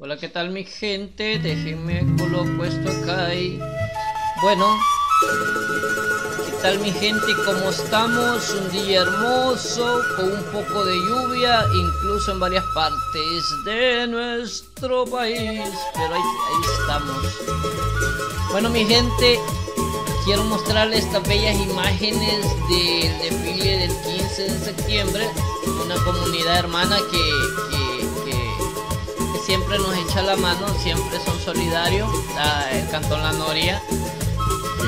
Hola, ¿qué tal mi gente? Déjenme coloco esto acá y... Bueno, ¿qué tal mi gente? ¿Cómo estamos? Un día hermoso, con un poco de lluvia, incluso en varias partes de nuestro país. Pero ahí, estamos. Bueno mi gente, quiero mostrarles estas bellas imágenes del desfile del 15 de septiembre. Una comunidad hermana que siempre nos echa la mano, siempre son solidarios, el Cantón La Noria.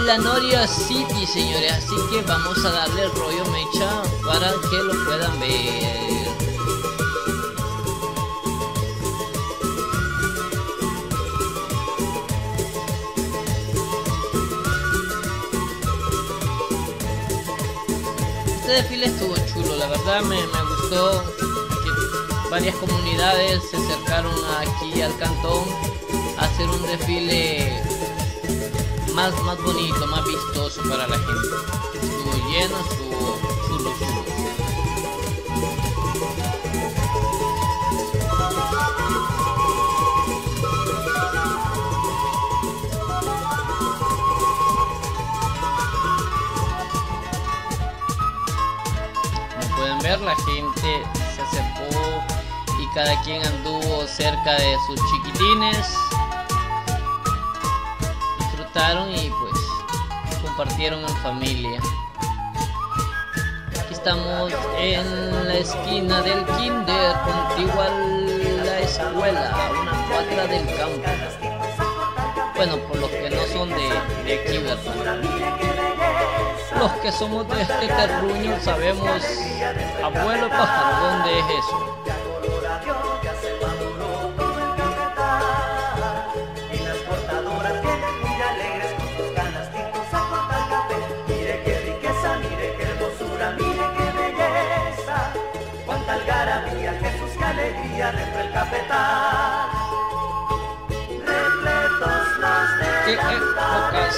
La Noria City, señores, así que vamos a darle el rollo mecha para que lo puedan ver. Este desfile estuvo chulo, la verdad me, me gustó varias comunidades se acercaron aquí al cantón hacer un desfile más, más bonito, más vistoso para la gente. Estuvo lleno, estuvo chulo, chulo. La gente cada quien anduvo cerca de sus chiquitines. Disfrutaron y pues compartieron en familia. Aquí estamos en la esquina del kinder, contigua la escuela, una cuadra del campo. Bueno, por los que no son de, de aquí, ¿verdad? Los que somos de este terruño sabemos, abuelo pájaro, ¿dónde es eso? Cafetal. Repletos los de ¿Qué épocas?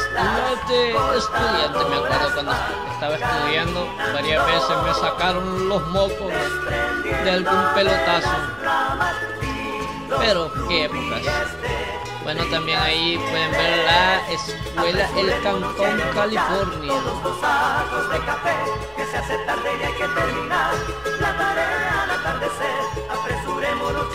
de estudiante me acuerdo cuando estaba estudiando, varias veces me sacaron los mocos de algún pelotazo. Pero qué épocas. Bueno, también ahí pueden ver la escuela El Cantón, California. que se hace tarde y hay que terminar la tarea al atardecer. Apresurémonos,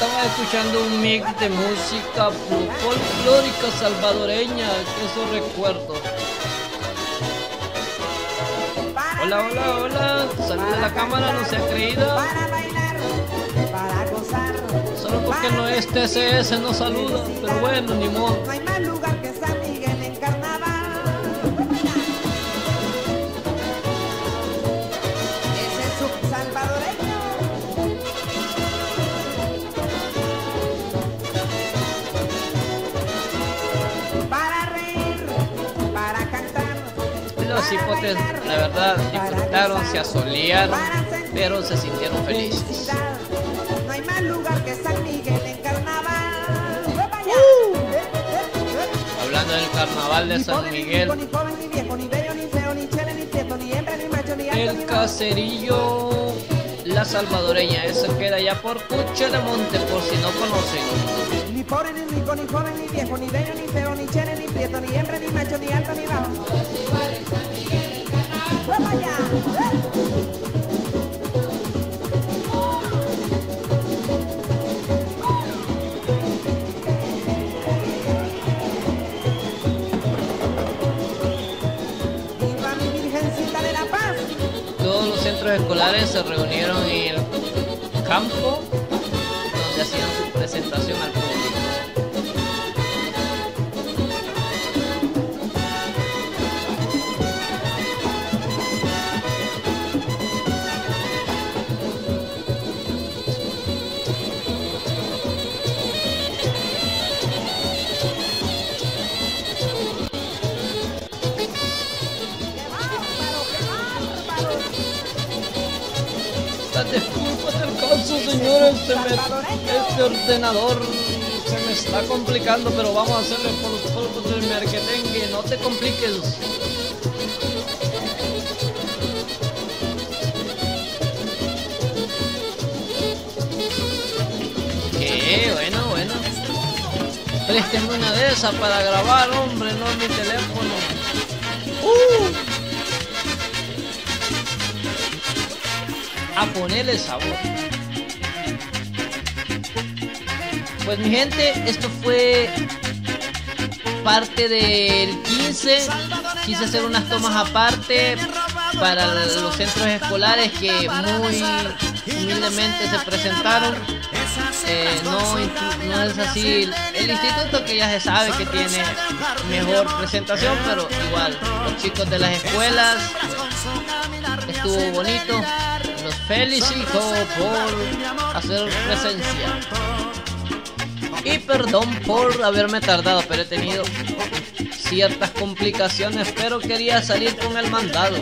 Estaba escuchando un mix de música folclórica salvadoreña, que eso recuerdo. Hola, hola, hola. Saluda a la cámara, no se ha creído. Solo porque no es TCS no saluda, pero bueno, ni modo. los hipotes, la verdad, disfrutaron, se asolearon, pero se sintieron felices. No hay más lugar que San Miguel en carnaval. Hablando del carnaval de San Miguel, el caserillo La Salvadoreña, eso queda allá por Cuche de Monte, por si no conocen. Ni pobre, ni rico, ni joven, ni viejo, ni bello, ni feo, ni chele, ni prieto, ni hembra, ni macho, ni alto, ni bajo. Escolares se reunieron en el campo este ordenador se me está complicando, pero vamos a hacerle por polvos del merquetengue, no te compliques. Eh, bueno, bueno. Présteme una de esas para grabar, hombre, no mi teléfono. Uh. A ponerle sabor. Pues mi gente, esto fue parte del 15. Quise hacer unas tomas aparte para los centros escolares que muy humildemente se presentaron. Eh, no, no es así. El instituto que ya se sabe que tiene mejor presentación, pero igual, los chicos de las escuelas estuvo bonito. Los felicito por hacer presencia. Y perdón por haberme tardado, pero he tenido ciertas complicaciones, pero quería salir con el mandado.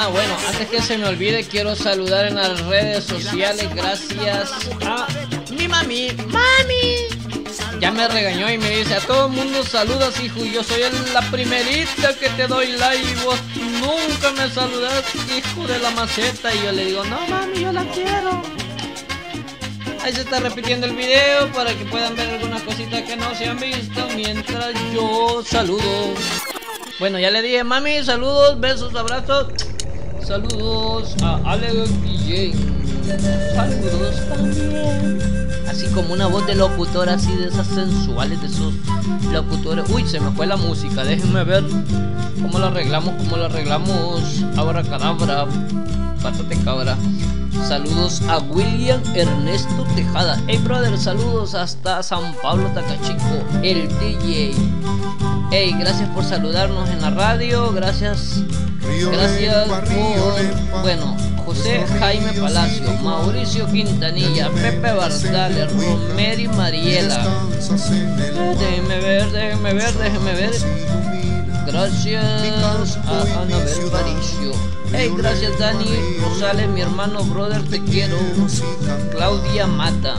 Ah, bueno, antes que se me olvide, quiero saludar en las redes sociales gracias a mi mami. ¡Mami! Ya me regañó y me dice, a todo el mundo saludas, hijo, yo soy la primerita que te doy like vos nunca me saludas, hijo de la maceta. Y yo le digo, no, mami, yo la quiero. Ahí se está repitiendo el video para que puedan ver algunas cositas que no se han visto mientras yo saludo. Bueno, ya le dije, mami, saludos, besos, abrazos. Saludos a Alex Saludos también. Así como una voz de locutor así de esas sensuales, de esos locutores. Uy, se me fue la música. Déjenme ver cómo lo arreglamos, cómo lo arreglamos. Ahora cadabra, pátate cabra. Saludos a William Ernesto Tejada. Hey brother, saludos hasta San Pablo Tacachico, el DJ. Hey, gracias por saludarnos en la radio. Gracias Gracias por, bueno, José Jaime Palacio, Mauricio Quintanilla, Pepe Barzales, Romero Mariela. Déjenme ver, déjenme ver, déjenme ver. Gracias a Anabel Paricio. Hey, gracias Dani Rosales, mi hermano, brother, te quiero. Claudia Mata.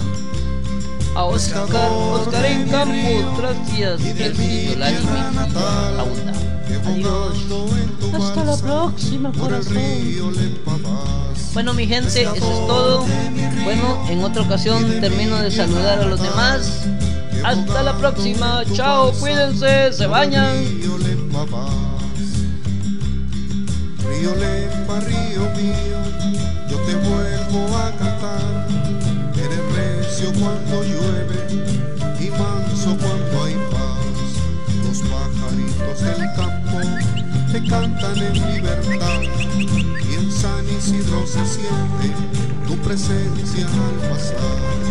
A Oscar, Oscar en Campo, gracias. El la Adiós. Hasta la próxima, corazón. Bueno, mi gente, eso es todo. Bueno, en otra ocasión termino de saludar a los demás. Hasta la próxima. Chao, cuídense, se bañan. Río Lempa, río mío, yo te vuelvo a cantar. Eres recio cuando llueve y manso cuando hay paz. Los pajaritos del campo te cantan en libertad San Isidro se siente tu presencia al pasar.